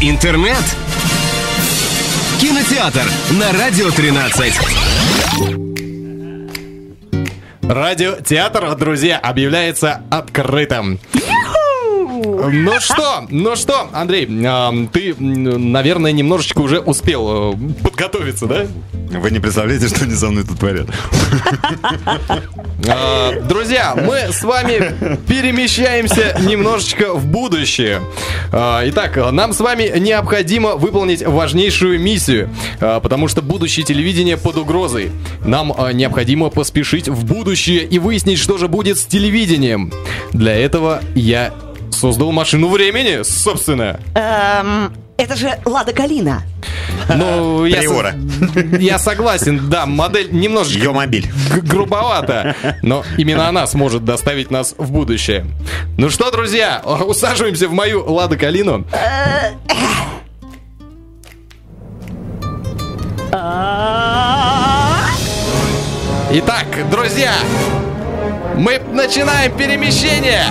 интернет. Кинотеатр на Радио 13. Радиотеатр, друзья, объявляется открытым. Ну что, ну что, Андрей, э, ты, наверное, немножечко уже успел э, подготовиться, да? Вы не представляете, что они со мной тут творят. Э, Друзья, мы с вами перемещаемся немножечко в будущее. Э, Итак, нам с вами необходимо выполнить важнейшую миссию, потому что будущее телевидения под угрозой. Нам необходимо поспешить в будущее и выяснить, что же будет с телевидением. Для этого я создал машину времени, собственно. Эм, это же Лада Калина. Ну, я, со- я согласен, да, модель немножечко Ее мобиль. грубовато, но именно она сможет доставить нас в будущее. Ну что, друзья, усаживаемся в мою Ладу Калину. Итак, друзья, мы начинаем перемещение.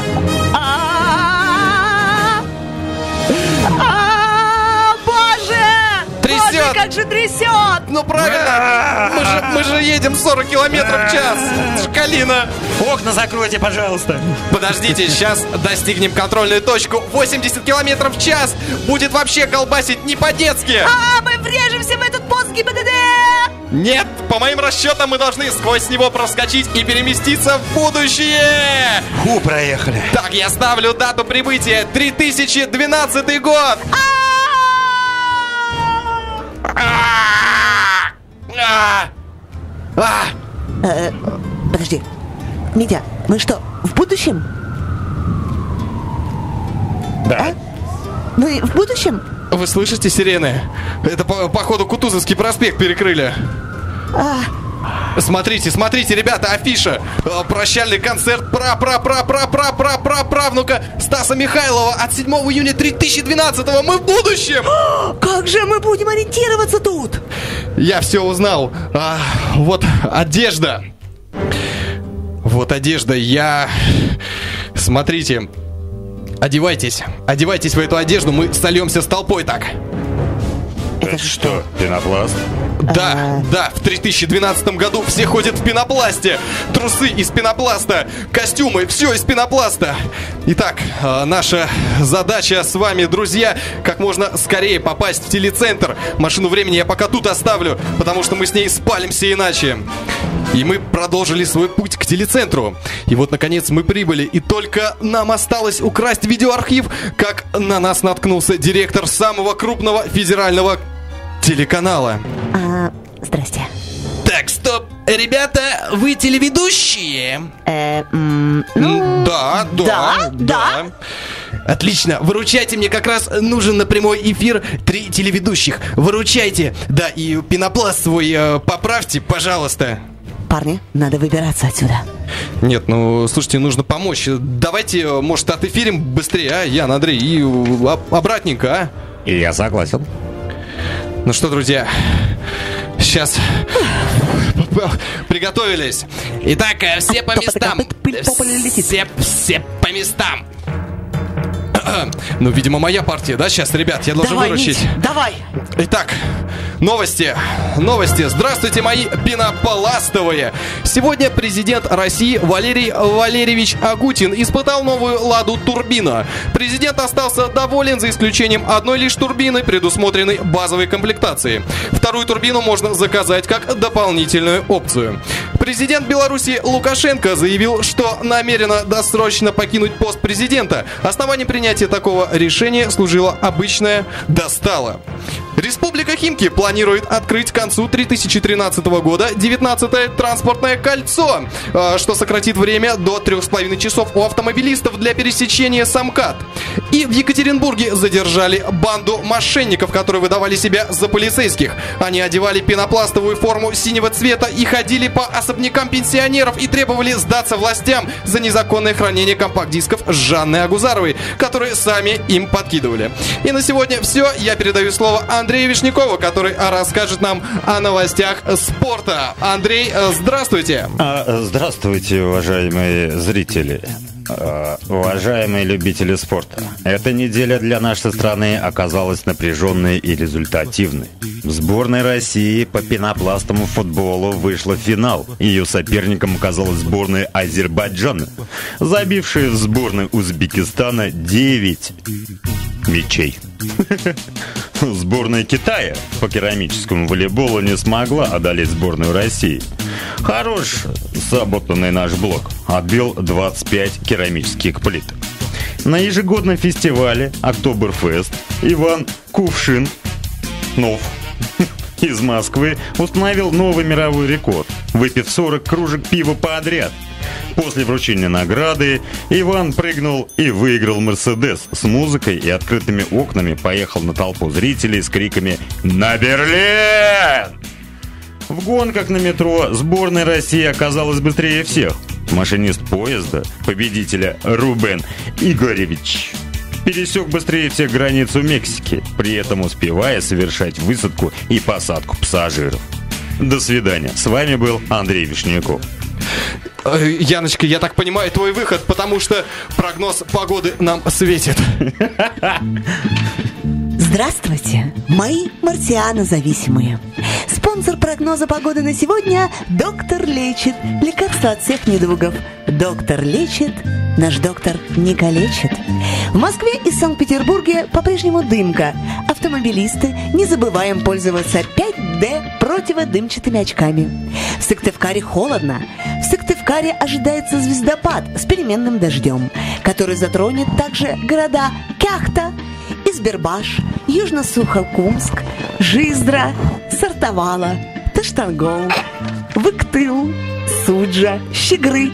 А, Боже! Трясет. Боже, как же трясет! Ну правильно, мы же, мы же едем 40 километров в час. Это ж Калина. Окна закройте, пожалуйста. Подождите, сейчас достигнем контрольную точку. 80 километров в час. Будет вообще колбасить не по-детски. А, мы врежемся в этот пост ГИБДД! Нет, по моим расчетам мы должны сквозь него проскочить и переместиться в будущее. Фу, проехали. Так, я ставлю дату прибытия 3012 год. А! А! А! Э, Подожди. Митя, мы что, в будущем? Да. Мы в будущем? Вы слышите сирены? Это по- походу Кутузовский проспект перекрыли. Смотрите, смотрите, ребята, афиша. Э, Прощальный концерт пра пра пра пра пра пра пра правнука Стаса Михайлова от 7 июня 2012 Мы в будущем! Как же мы будем ориентироваться тут? Я все узнал. А, вот одежда. Вот одежда. Я... Смотрите. Одевайтесь. Одевайтесь в эту одежду. Мы сольемся с толпой так. Это что, пенопласт? Да, да, в 3012 году все ходят в пенопласте. Трусы из пенопласта, костюмы, все из пенопласта. Итак, э, наша задача с вами, друзья, как можно скорее попасть в телецентр. Машину времени я пока тут оставлю, потому что мы с ней спалимся иначе. И мы продолжили свой путь к телецентру. И вот, наконец, мы прибыли. И только нам осталось украсть видеоархив, как на нас наткнулся директор самого крупного федерального телеканала. А, здрасте. Так, стоп. Ребята, вы телеведущие? Э, м, М, Да, да, да, да. Отлично, выручайте, мне как раз нужен на прямой эфир три телеведущих. Выручайте. Да, и пенопласт свой э, поправьте, пожалуйста. парни, надо выбираться отсюда. Нет, ну, слушайте, нужно помочь. Давайте, э, может, отэфирим быстрее, а, Ян, Андрей, и э, об- обратненько, а? И я согласен. Ну что, друзья, сейчас приготовились. Итак, э, все по местам. Все, все по местам. Ну, видимо, моя партия, да, сейчас, ребят, я должен давай, выручить. Мить, давай. Итак, новости. Новости. Здравствуйте, мои пенопластовые. Сегодня президент России Валерий Валерьевич Агутин испытал новую «Ладу Турбина». Президент остался доволен за исключением одной лишь турбины, предусмотренной базовой комплектации. Вторую турбину можно заказать как дополнительную опцию. Президент Беларуси Лукашенко заявил, что намеренно досрочно покинуть пост президента. Основанием принятия такого решения служила обычная достала. Республика Химки планирует открыть к концу 2013 года 19-е транспортное кольцо, э, что сократит время до 3,5 часов у автомобилистов для пересечения Самкат. И в Екатеринбурге задержали банду мошенников, которые выдавали себя за полицейских. Они одевали пенопластовую форму синего цвета и ходили по особнякам пенсионеров и требовали сдаться властям за незаконное хранение компакт-дисков с Жанной Агузаровой, которые сами им подкидывали. И на сегодня все. Я передаю слово Андрею Вишнякову, который а, расскажет нам о новостях спорта. Андрей, э, здравствуйте. А, здравствуйте, уважаемые зрители. Э, Уважаемые любители спорта, эта неделя для нашей страны оказалась напряженной и результативной. В сборной России по пенопластовому футболу вышла в финал. Ее соперником оказалась сборная Азербайджана, забившая в сборной Узбекистана 9 мячей. Сборная Китая по керамическому волейболу не смогла одолеть сборную России. Хорош сработанный наш блок. Отбил 25 керамических плит. На ежегодном фестивале Октоберфест Иван Кувшин Нов из Москвы установил новый мировой рекорд, выпив 40 кружек пива подряд. После вручения награды Иван прыгнул и выиграл Мерседес с музыкой и открытыми окнами поехал на толпу зрителей с криками «На Берлин!». В гонках на метро сборная России оказалась быстрее всех. Машинист поезда, победителя Рубен Игоревич, пересек быстрее всех границу Мексики, при этом успевая совершать высадку и посадку пассажиров. До свидания. С вами был Андрей Вишняков. Э, Яночка, я так понимаю твой выход, потому что прогноз погоды нам светит. Здравствуйте, мои марсианозависимые. Спонсор прогноза погоды на сегодня – доктор лечит. Лекарство от всех недугов. Доктор лечит, наш доктор не калечит. В Москве и Санкт-Петербурге по-прежнему дымка. Автомобилисты, не забываем пользоваться 5D противодымчатыми очками. В Сыктывкаре холодно. В Сыктывкаре ожидается звездопад с переменным дождем, который затронет также города Кяхта, Избербаш, Южно-Сухокумск, Жиздра, Сартовала, Таштангол, Выктыл, Суджа, Щегры.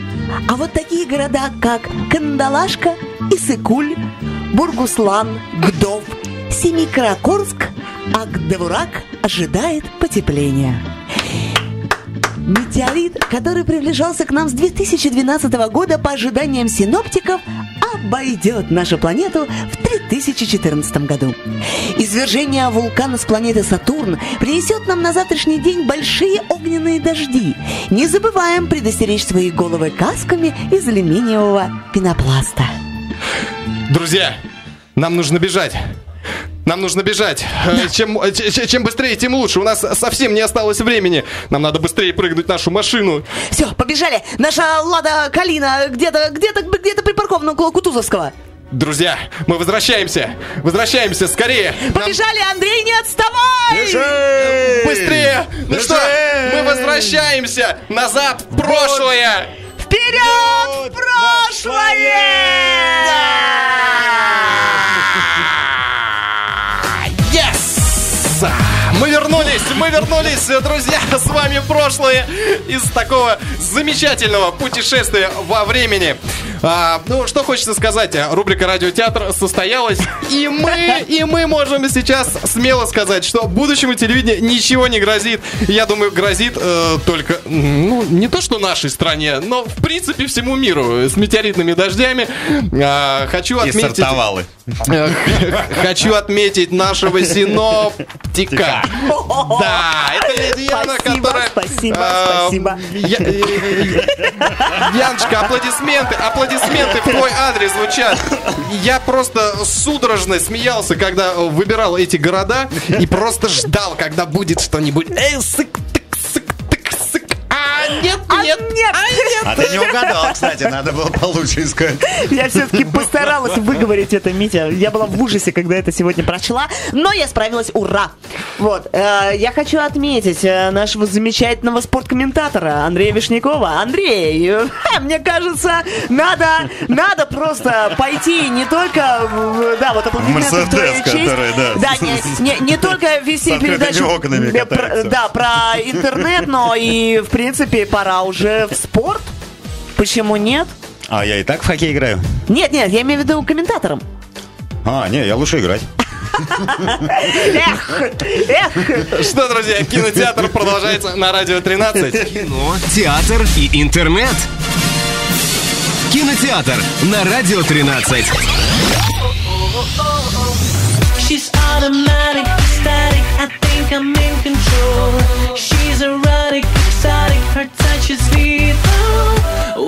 А вот такие города, как Кандалашка, Исыкуль, Бургуслан, Гдов, Семикаракорск, Агдавурак ожидает потепления. Метеорит, который приближался к нам с 2012 года по ожиданиям синоптиков, обойдет нашу планету в 3014 году. Извержение вулкана с планеты Сатурн принесет нам на завтрашний день большие огненные дожди. Не забываем предостеречь свои головы касками из алюминиевого пенопласта. Друзья, нам нужно бежать. Нам нужно бежать. Э, Чем, э, чем быстрее, тем лучше. У нас совсем не осталось времени. Нам надо быстрее прыгнуть в нашу машину. Все, побежали. Наша Лада Калина где-то, где-то, где-то припаркована около Кутузовского. Друзья, мы возвращаемся. Возвращаемся скорее. Нам Побежали, Андрей, не отставай! быстрее. Ну что, мы возвращаемся назад в прошлое. Вперед в прошлое! Yes! Мы вернулись, мы вернулись, друзья, с вами в прошлое из такого замечательного путешествия во времени. А, ну, что хочется сказать, а, рубрика «Радиотеатр» состоялась, и мы, и мы можем сейчас смело сказать, что будущему телевидению ничего не грозит. Я думаю, грозит э, только, ну, не то что нашей стране, но, в принципе, всему миру с метеоритными дождями. А, хочу И отметить... сортовалы. Э, Хочу отметить нашего синоптика. Да, это Спасибо, которая... спасибо, э, спасибо. Э, э, Яночка, аплодисменты, аплодисменты в твой адрес звучат. Я просто судорожно смеялся, когда выбирал эти города и просто ждал, когда будет что-нибудь. Эй, сык, нет, нет, нет. А ты не угадал, кстати, надо было получше искать. Я все-таки постаралась выговорить это, Митя. Я была в ужасе, когда это сегодня прочла, но я справилась, ура! Вот, э, я хочу отметить э, нашего замечательного спорткомментатора Андрея Вишнякова. Андрей, э, мне кажется, надо, надо просто пойти не только, да, вот аплодисменты в твою Мерседес, честь. который, да. Да, не, не- не только вести передачу окнами про- катается. да, про интернет, но и, в принципе, пора уже в спорт. Почему нет? А я и так в хоккей играю. Нет, нет, я имею в виду комментатором. А, не, я лучше играть. Эх, эх. Что, друзья, кинотеатр продолжается на радио 13. Кино, театр и интернет. Кинотеатр на радио 13. She's automatic, static. I'm in control. She's erotic, exotic. Her touch is lethal.